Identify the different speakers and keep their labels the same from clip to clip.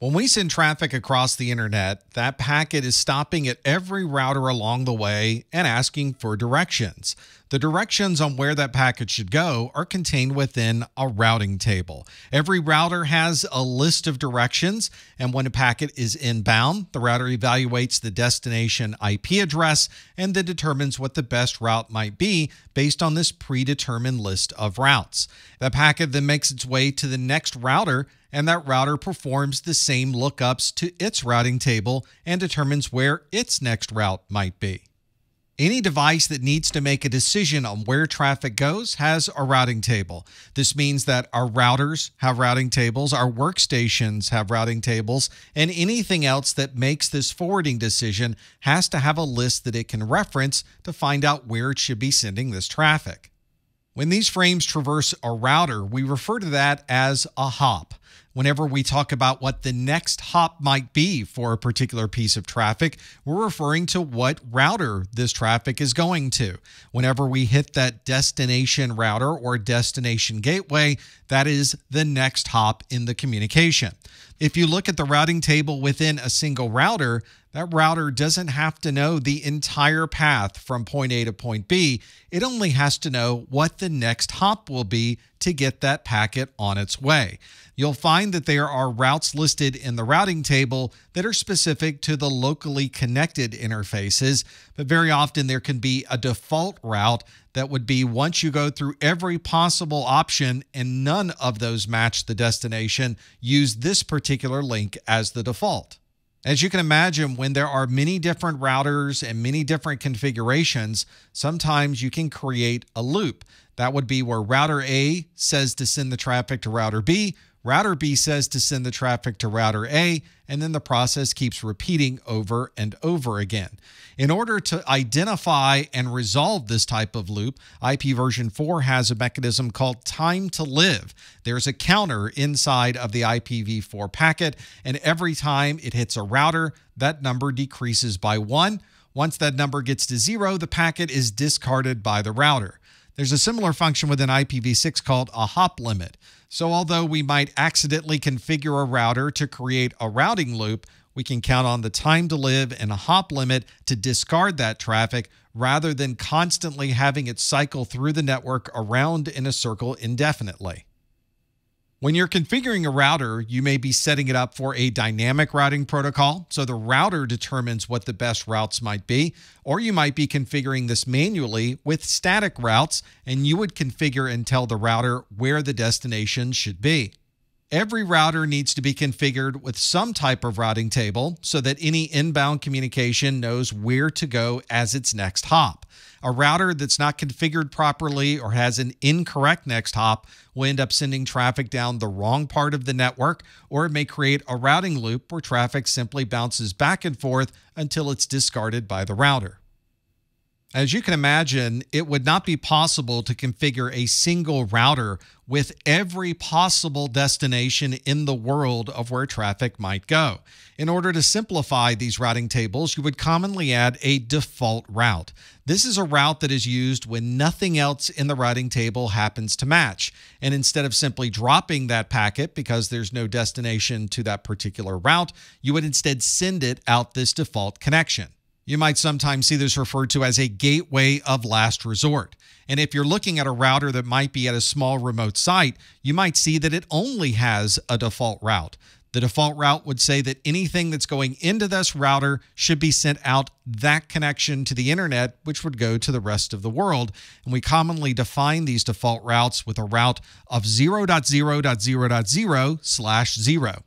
Speaker 1: When we send traffic across the internet, that packet is stopping at every router along the way and asking for directions. The directions on where that packet should go are contained within a routing table. Every router has a list of directions, and when a packet is inbound, the router evaluates the destination IP address and then determines what the best route might be based on this predetermined list of routes. The packet then makes its way to the next router and that router performs the same lookups to its routing table and determines where its next route might be. Any device that needs to make a decision on where traffic goes has a routing table. This means that our routers have routing tables, our workstations have routing tables, and anything else that makes this forwarding decision has to have a list that it can reference to find out where it should be sending this traffic. When these frames traverse a router, we refer to that as a hop. Whenever we talk about what the next hop might be for a particular piece of traffic, we're referring to what router this traffic is going to. Whenever we hit that destination router or destination gateway, that is the next hop in the communication. If you look at the routing table within a single router, that router doesn't have to know the entire path from point A to point B. It only has to know what the next hop will be to get that packet on its way. You'll find that there are routes listed in the routing table that are specific to the locally connected interfaces, but very often there can be a default route that would be once you go through every possible option and none of those match the destination, use this particular link as the default. As you can imagine, when there are many different routers and many different configurations, sometimes you can create a loop. That would be where router A says to send the traffic to router B, Router B says to send the traffic to router A, and then the process keeps repeating over and over again. In order to identify and resolve this type of loop, IP version 4 has a mechanism called time to live. There's a counter inside of the IPv4 packet, and every time it hits a router, that number decreases by one. Once that number gets to zero, the packet is discarded by the router. There's a similar function within IPv6 called a hop limit. So although we might accidentally configure a router to create a routing loop, we can count on the time to live and a hop limit to discard that traffic rather than constantly having it cycle through the network around in a circle indefinitely. When you're configuring a router, you may be setting it up for a dynamic routing protocol, so the router determines what the best routes might be, or you might be configuring this manually with static routes, and you would configure and tell the router where the destination should be. Every router needs to be configured with some type of routing table so that any inbound communication knows where to go as its next hop. A router that's not configured properly or has an incorrect next hop will end up sending traffic down the wrong part of the network, or it may create a routing loop where traffic simply bounces back and forth until it's discarded by the router. As you can imagine, it would not be possible to configure a single router with every possible destination in the world of where traffic might go. In order to simplify these routing tables, you would commonly add a default route. This is a route that is used when nothing else in the routing table happens to match. And instead of simply dropping that packet because there's no destination to that particular route, you would instead send it out this default connection. You might sometimes see this referred to as a gateway of last resort. And if you're looking at a router that might be at a small remote site, you might see that it only has a default route. The default route would say that anything that's going into this router should be sent out that connection to the internet, which would go to the rest of the world. And we commonly define these default routes with a route of 0.0.0.0 slash 0.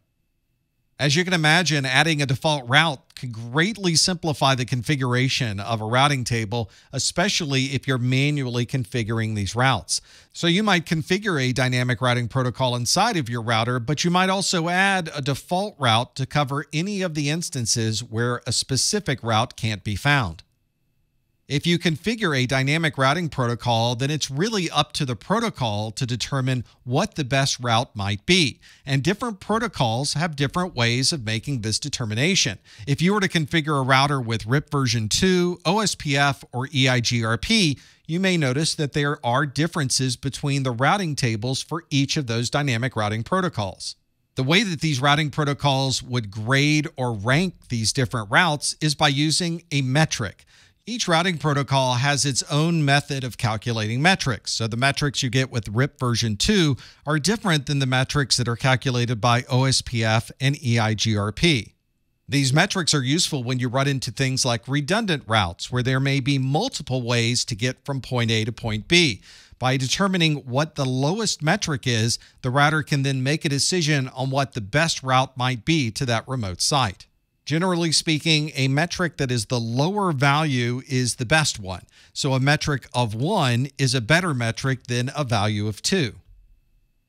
Speaker 1: As you can imagine, adding a default route can greatly simplify the configuration of a routing table, especially if you're manually configuring these routes. So you might configure a dynamic routing protocol inside of your router, but you might also add a default route to cover any of the instances where a specific route can't be found. If you configure a dynamic routing protocol, then it's really up to the protocol to determine what the best route might be. And different protocols have different ways of making this determination. If you were to configure a router with RIP version 2, OSPF, or EIGRP, you may notice that there are differences between the routing tables for each of those dynamic routing protocols. The way that these routing protocols would grade or rank these different routes is by using a metric. Each routing protocol has its own method of calculating metrics. So the metrics you get with RIP version 2 are different than the metrics that are calculated by OSPF and EIGRP. These metrics are useful when you run into things like redundant routes, where there may be multiple ways to get from point A to point B. By determining what the lowest metric is, the router can then make a decision on what the best route might be to that remote site. Generally speaking, a metric that is the lower value is the best one. So a metric of 1 is a better metric than a value of 2.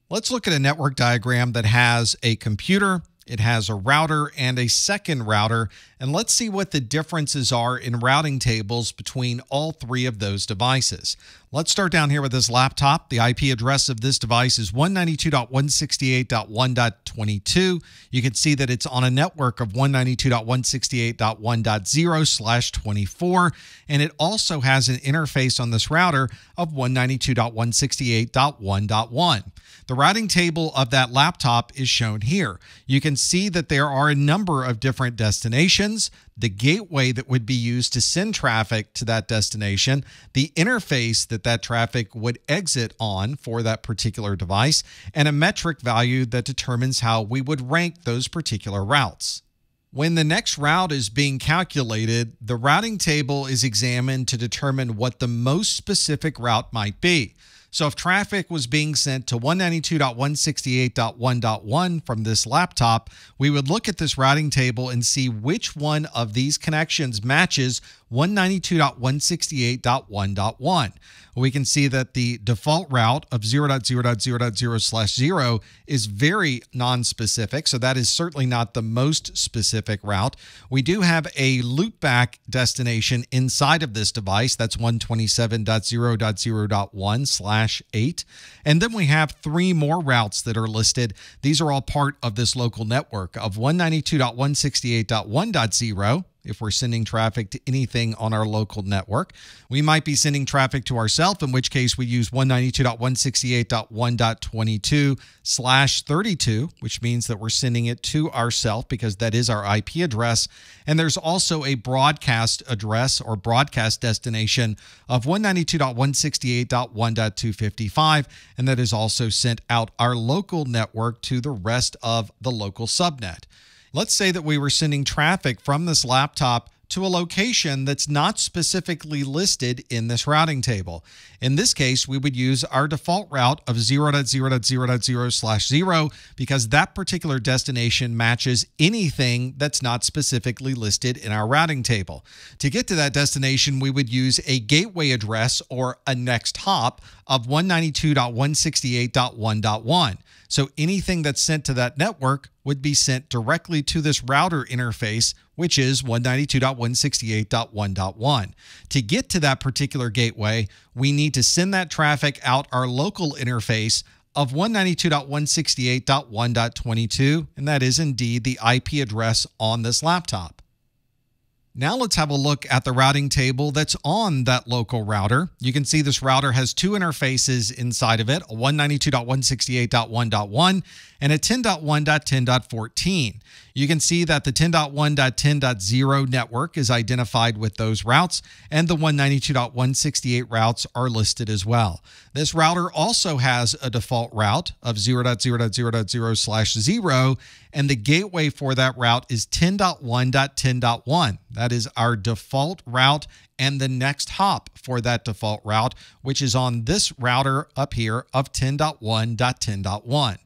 Speaker 1: Let's look at a network diagram that has a computer, it has a router and a second router, and let's see what the differences are in routing tables between all three of those devices. Let's start down here with this laptop. The IP address of this device is 192.168.1.22. You can see that it's on a network of 192.168.1.0 slash 24, and it also has an interface on this router of 192.168.1.1. The routing table of that laptop is shown here. You can see that there are a number of different destinations, the gateway that would be used to send traffic to that destination, the interface that that traffic would exit on for that particular device, and a metric value that determines how we would rank those particular routes. When the next route is being calculated, the routing table is examined to determine what the most specific route might be. So if traffic was being sent to 192.168.1.1 from this laptop, we would look at this routing table and see which one of these connections matches 192.168.1.1. We can see that the default route of 0.0.0.0 slash 0 is very non-specific, so that is certainly not the most specific route. We do have a loopback destination inside of this device. That's 127.0.0.1 slash 8. And then we have three more routes that are listed. These are all part of this local network of 192.168.1.0 if we're sending traffic to anything on our local network. We might be sending traffic to ourselves, in which case we use 192.168.1.22 slash 32, which means that we're sending it to ourselves because that is our IP address. And there's also a broadcast address or broadcast destination of 192.168.1.255, and that is also sent out our local network to the rest of the local subnet. Let's say that we were sending traffic from this laptop to a location that's not specifically listed in this routing table. In this case, we would use our default route of 0.0.0.0 slash 0 because that particular destination matches anything that's not specifically listed in our routing table. To get to that destination, we would use a gateway address or a next hop of 192.168.1.1. So anything that's sent to that network would be sent directly to this router interface, which is 192.168.1.1. To get to that particular gateway, we need to send that traffic out our local interface of 192.168.1.22, and that is indeed the IP address on this laptop. Now let's have a look at the routing table that's on that local router. You can see this router has two interfaces inside of it, a 192.168.1.1 and a 10.1.10.14. You can see that the 10.1.10.0 network is identified with those routes, and the 192.168 routes are listed as well. This router also has a default route of 0.0.0.0 slash 0, and the gateway for that route is 10.1.10.1. That is our default route and the next hop for that default route, which is on this router up here of 10.1.10.1.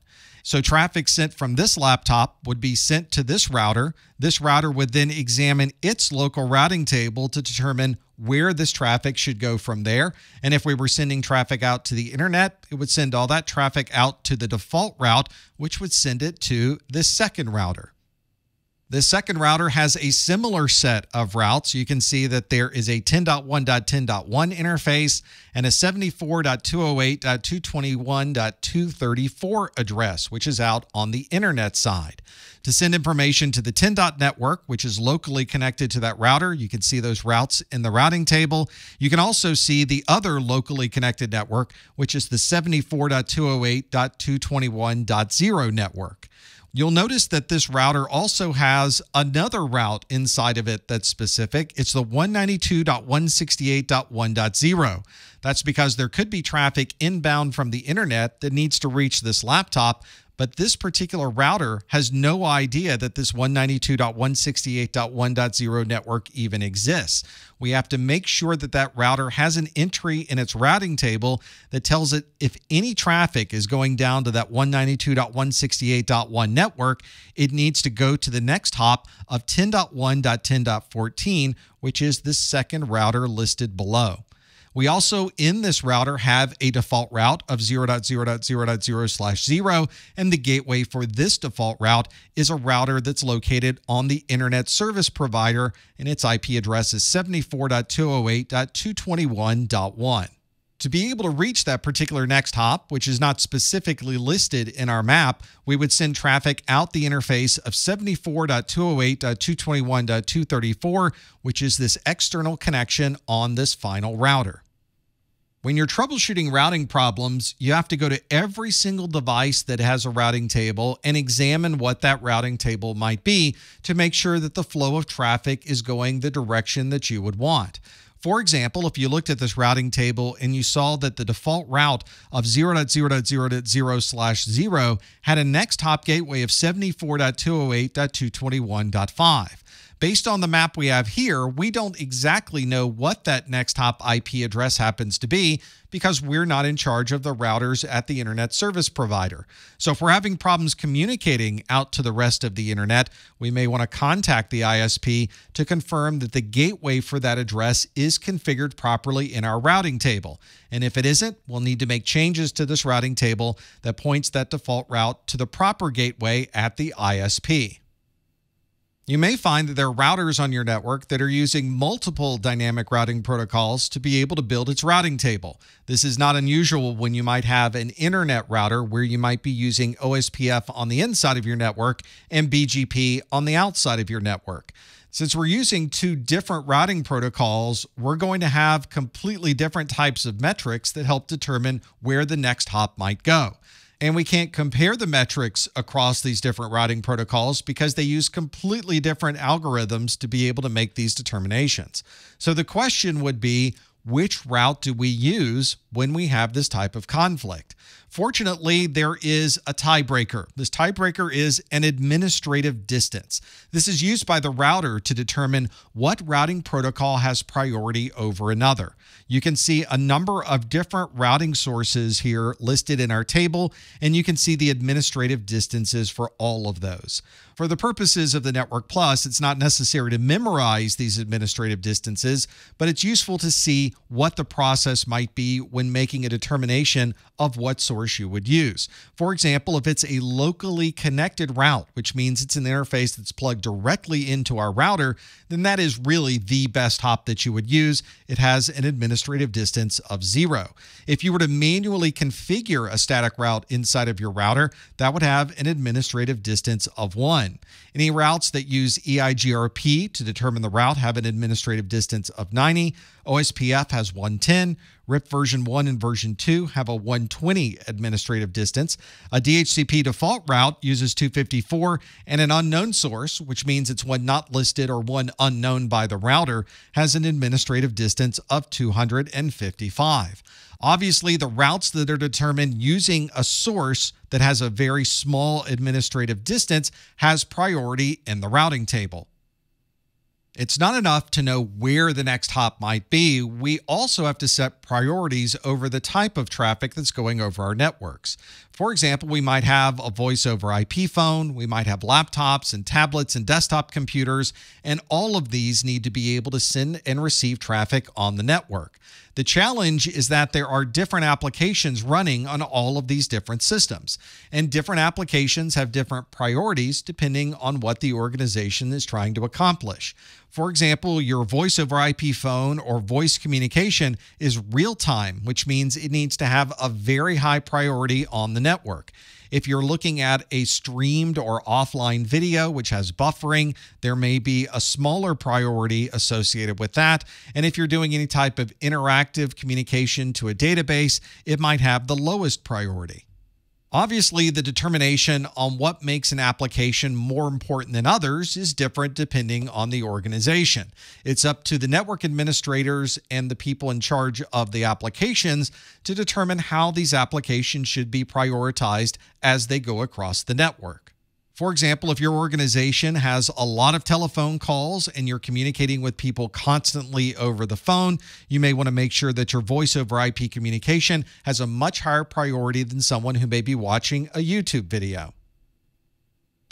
Speaker 1: So traffic sent from this laptop would be sent to this router. This router would then examine its local routing table to determine where this traffic should go from there. And if we were sending traffic out to the internet, it would send all that traffic out to the default route, which would send it to this second router. The second router has a similar set of routes. You can see that there is a 10.1.10.1 interface and a 74.208.221.234 address, which is out on the internet side. To send information to the 10. network, which is locally connected to that router, you can see those routes in the routing table. You can also see the other locally connected network, which is the 74.208.221.0 network. You'll notice that this router also has another route inside of it that's specific. It's the 192.168.1.0. That's because there could be traffic inbound from the internet that needs to reach this laptop, but this particular router has no idea that this 192.168.1.0 network even exists. We have to make sure that that router has an entry in its routing table that tells it if any traffic is going down to that 192.168.1 network, it needs to go to the next hop of 10.1.10.14, which is the second router listed below. We also in this router have a default route of 0.0.0.0 slash 0, and the gateway for this default route is a router that's located on the internet service provider, and its IP address is 74.208.221.1. To be able to reach that particular next hop, which is not specifically listed in our map, we would send traffic out the interface of 74.208.221.234, which is this external connection on this final router. When you're troubleshooting routing problems, you have to go to every single device that has a routing table and examine what that routing table might be to make sure that the flow of traffic is going the direction that you would want. For example, if you looked at this routing table and you saw that the default route of 0.0.0.0 slash 0 had a next hop gateway of 74.208.221.5. Based on the map we have here, we don't exactly know what that next hop IP address happens to be because we're not in charge of the routers at the internet service provider. So if we're having problems communicating out to the rest of the internet, we may want to contact the ISP to confirm that the gateway for that address is configured properly in our routing table. And if it isn't, we'll need to make changes to this routing table that points that default route to the proper gateway at the ISP. You may find that there are routers on your network that are using multiple dynamic routing protocols to be able to build its routing table. This is not unusual when you might have an internet router where you might be using OSPF on the inside of your network and BGP on the outside of your network. Since we're using two different routing protocols, we're going to have completely different types of metrics that help determine where the next hop might go. And we can't compare the metrics across these different routing protocols because they use completely different algorithms to be able to make these determinations. So the question would be which route do we use when we have this type of conflict? Fortunately, there is a tiebreaker. This tiebreaker is an administrative distance. This is used by the router to determine what routing protocol has priority over another. You can see a number of different routing sources here listed in our table, and you can see the administrative distances for all of those. For the purposes of the Network Plus, it's not necessary to memorize these administrative distances, but it's useful to see what the process might be when making a determination of what source you would use. For example, if it's a locally connected route, which means it's an interface that's plugged directly into our router, then that is really the best hop that you would use. It has an administrative distance of zero. If you were to manually configure a static route inside of your router, that would have an administrative distance of one. Any routes that use EIGRP to determine the route have an administrative distance of 90. OSPF has 110. RIP version 1 and version 2 have a 120 administrative distance. A DHCP default route uses 254, and an unknown source, which means it's one not listed or one unknown by the router, has an administrative distance of 255. Obviously, the routes that are determined using a source that has a very small administrative distance has priority in the routing table. It's not enough to know where the next hop might be. We also have to set priorities over the type of traffic that's going over our networks. For example, we might have a voice over IP phone, we might have laptops and tablets and desktop computers, and all of these need to be able to send and receive traffic on the network. The challenge is that there are different applications running on all of these different systems, and different applications have different priorities depending on what the organization is trying to accomplish. For example, your voice over IP phone or voice communication is real time, which means it needs to have a very high priority on the network. If you're looking at a streamed or offline video, which has buffering, there may be a smaller priority associated with that. And if you're doing any type of interactive communication to a database, it might have the lowest priority. Obviously, the determination on what makes an application more important than others is different depending on the organization. It's up to the network administrators and the people in charge of the applications to determine how these applications should be prioritized as they go across the network. For example, if your organization has a lot of telephone calls and you're communicating with people constantly over the phone, you may want to make sure that your voice over IP communication has a much higher priority than someone who may be watching a YouTube video.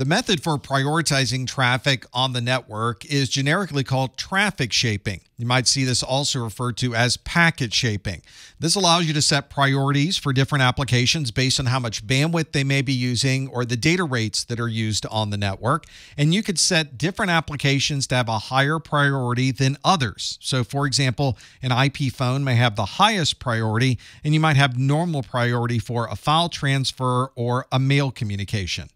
Speaker 1: The method for prioritizing traffic on the network is generically called traffic shaping. You might see this also referred to as packet shaping. This allows you to set priorities for different applications based on how much bandwidth they may be using or the data rates that are used on the network. And you could set different applications to have a higher priority than others. So, for example, an IP phone may have the highest priority, and you might have normal priority for a file transfer or a mail communication.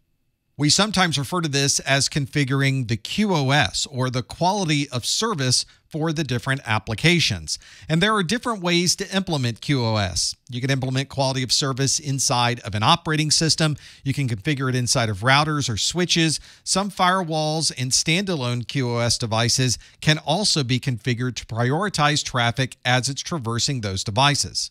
Speaker 1: We sometimes refer to this as configuring the QoS or the quality of service for the different applications. And there are different ways to implement QoS. You can implement quality of service inside of an operating system. You can configure it inside of routers or switches. Some firewalls and standalone QoS devices can also be configured to prioritize traffic as it's traversing those devices.